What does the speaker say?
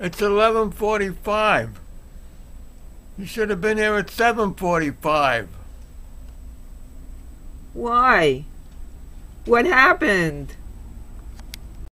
It's 11:45. You should have been here at 7:45. Why? What happened?